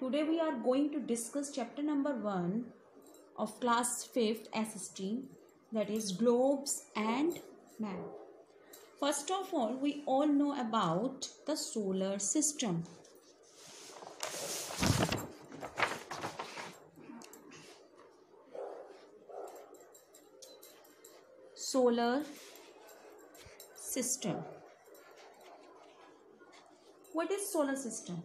Today we are going to discuss chapter number 1 of class 5th SST that is globes and map. First of all, we all know about the solar system. Solar system. What is solar system?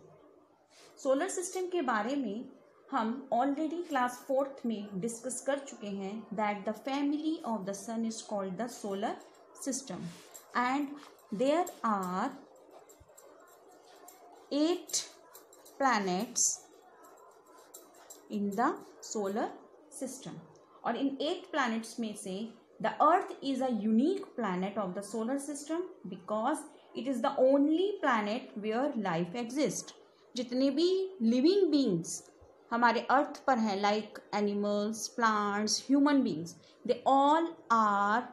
Solar system के बारे में हम already class fourth में discuss कर चुके हैं that the family of the sun is called the solar system and there are eight planets in the solar system और इन एट प्लैनेट्स में से the earth is a unique planet of the solar system because it is the only planet where life exist जितने भी living beings हमारे earth पर हैं like animals plants human beings they all are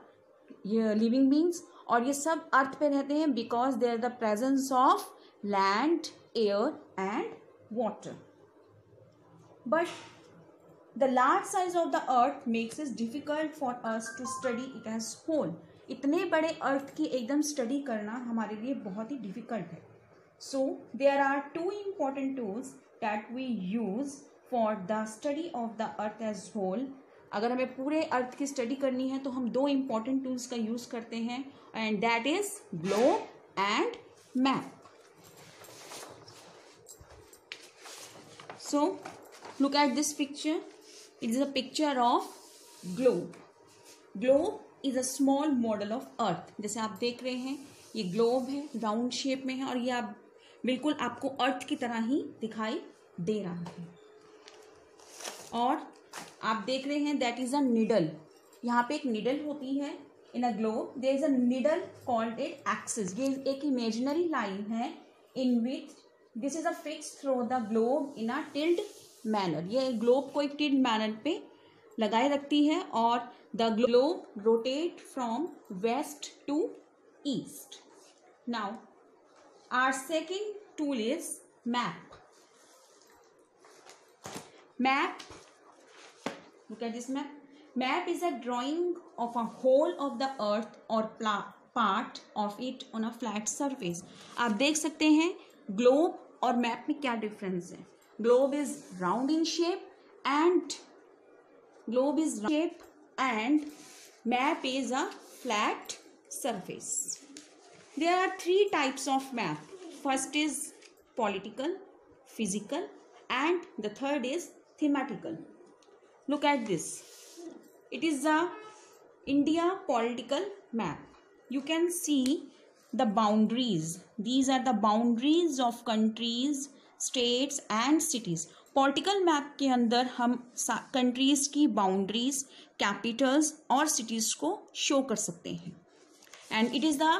living beings और ये सब earth पे रहते हैं because they are the presence of land air and water but the large size of the earth makes is difficult for us to study it as whole इतने बड़े अर्थ की एकदम स्टडी करना हमारे लिए बहुत ही डिफ़िकल्ट है। so, there are two important tools that we use for the study of the earth as whole. अगर हमें पूरे अर्थ की स्टडी करनी है तो हम दो इंपॉर्टेंट टूल्स का यूज़ करते हैं and that is globe and map so look at this picture it is a picture of globe globe is a small model of earth जैसे आप देख रहे हैं, ये ग्लोब है राउंड शेप में है, और ये आप बिल्कुल आपको अर्थ की तरह ही दिखाई दे रहा है। और आप देख रहे हैं दैट इज़ अ निडल यहाँ पे एक निडल होती है in a globe there is a needle called it axis ये एक इमेजिनरी लाइन है in which this is a fix through the globe in a tilted manner ये ग्लोब को एक टिल्ड मैनर पे लगाए रखती है और the globe rotate from west to east now our second tool is map. Map, look at this map. Map is a drawing of a whole of the earth or part of it on a flat surface. आप देख सकते हैं globe और map में क्या difference है globe is round in shape and globe is shape and map is a flat surface there are three types of map first is political physical and the third is thematical look at this it is the india political map you can see the boundaries these are the boundaries of countries states and cities political map के अंदर हम countries की boundaries capitals और cities को show कर सकते हैं and it is the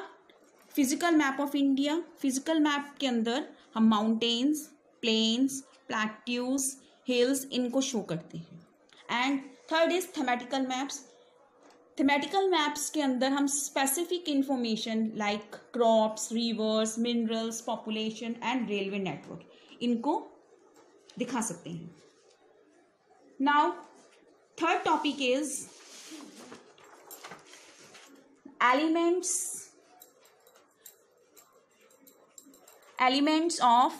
physical map of India physical map के अंदर हम माउंटेन्स प्लेन्स प्लेट्यूज हिल्स इनको शो करते हैं। And third is thematic maps thematic maps के अंदर हम specific information like crops rivers minerals population and railway network इनको दिखा सकते हैं। Now third topic is elements elements of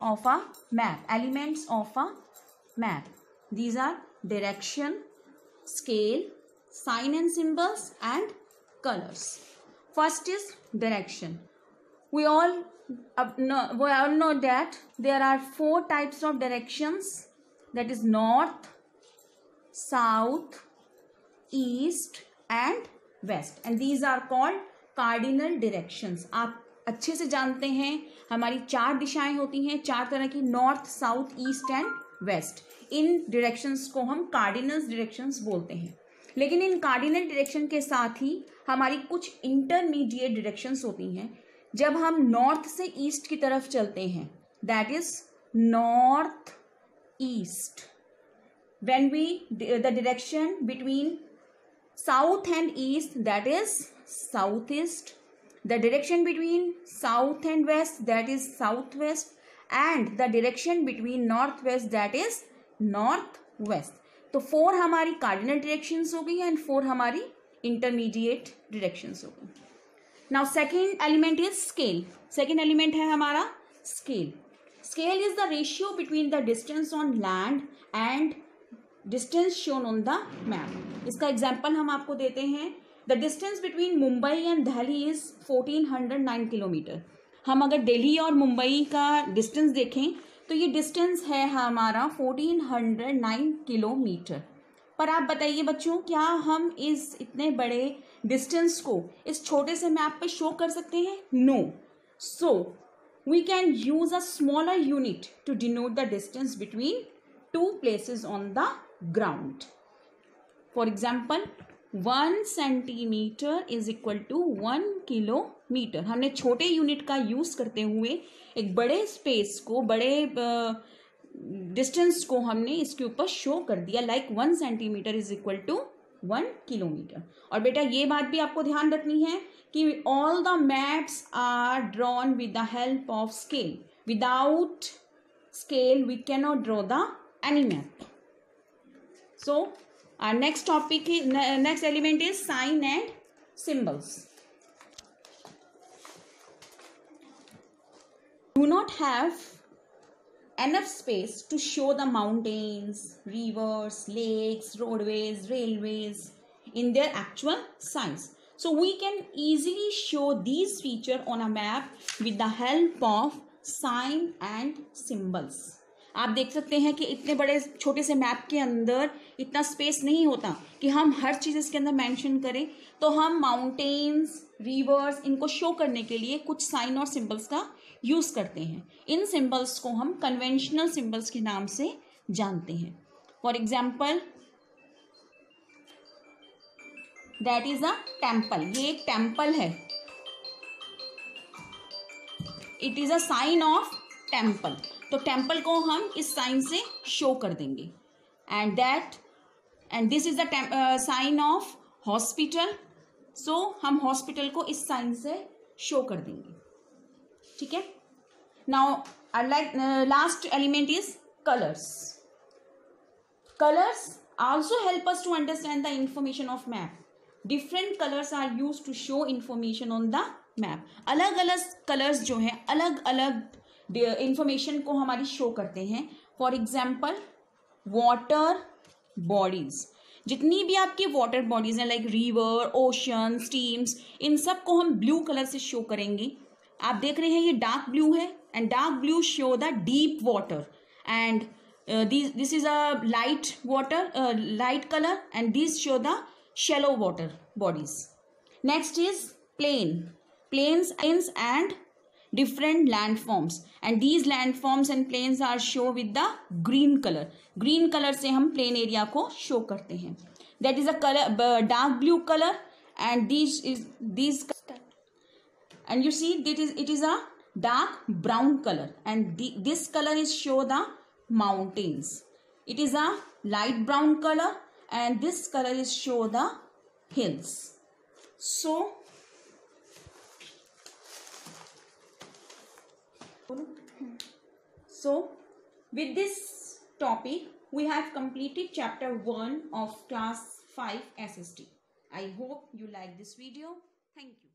of a map. Elements of a map. These are direction scale sign and symbols and colors. First is direction. We all uh, know, we all know that there are four types of directions. That is north south east and west. And these are called cardinal directions. आप अच्छे से जानते हैं, हमारी चार दिशाएँ होती हैं, चार तरह की north, south, east and west. In directions को हम कार्डिनल्स डिरेक्शंस बोलते हैं। लेकिन इन कार्डिनल डिरेक्शन के साथ ही हमारी कुछ इंटरमीडिएट डिरेक्शंस होती हैं। जब हम नॉर्थ से ईस्ट की तरफ़ चलते हैं that is north east when we the direction between south and east that is southeast, the direction between south and west, that is southwest, and the direction between northwest, that is northwest. तो four हमारी cardinal directions हो गई and four हमारी intermediate directions हो गई। Now second element is scale second element है हमारा scale scale is the ratio between the distance on land and distance shown on the map इसका एग्ज़ाम्पल हम आपको देते हैं। The distance between Mumbai and Delhi is fourteen hundred nine kilometre हम अगर दिल्ली और मुंबई का डिस्टेंस देखें तो ये डिस्टेंस है हमारा फोर्टीन हंड्रेड नाइन किलोमीटर पर आप बताइए बच्चों, क्या हम इस इतने बड़े डिस्टेंस को, इस छोटे से मैप पे शो कर सकते हैं? No so we can use a smaller unit to denote the distance between two places on the ground for example one centimetre is equal to one kilometre हमने छोटे यूनिट का यूज़ करते हुए एक बड़े स्पेस को, बड़े डिस्टेंस को हमने इसके ऊपर शो कर दिया. Like one centimetre is equal to one kilometre और बेटा ये बात भी आपको ध्यान रखनी है कि all the maps are drawn with the help of scale without scale we cannot draw the any map so our next topic is next element is sign and symbols. Do not have enough space to show the mountains rivers lakes roadways railways in their actual size so we can easily show these feature on a map with the help of sign and symbols आप देख सकते हैं कि इतने बड़े, छोटे से map के अंदर इतना स्पेस नहीं होता कि हम हर चीज़ इसके अंदर मेंशन करें। तो हम माउंटेन्स रिवर्स इनको शो करने के लिए कुछ साइन और सिंबल्स का यूज़ करते हैं। इन सिंबल्स को हम कन्वेंशनल सिंबल्स के नाम से जानते हैं। For example that is a temple ये एक टेंपल है। It is a sign of temple तो टेंपल को हम इस साइन से शो कर देंगे। And that and this is the sign of hospital so हम हॉस्पिटल को इस साइन से शो कर देंगे। ठीक है? Now like last element is colours colours also help us to understand the information of map. Different colors are used to show information on the map. अलग अलग कलर्स जो हैं अलग अलग इंफॉर्मेशन को हमारी शो करते हैं. फॉर एग्ज़ाम्पल वाटर बॉडीज जितनी भी आपकी वाटर बॉडीज हैं लाइक रिवर ओशन स्टीम्स इन सबको हम ब्लू कलर से शो करेंगे. आप देख रहे हैं, ये डार्क ब्लू है and dark blue show the deep water and this is a light water light colour and this show the shallow water bodies next is plain plains and different landforms and these landforms and plains are show with the green color green color से हम plain area को show करते हैं that is a color uh, dark blue color and this is this and you see it is it is a dark brown color and the, this color is show the mountains it is a light brown color and this color is show the hills so So, with this topic, we have completed chapter 1 of class 5 SST. I hope you like this video. Thank you.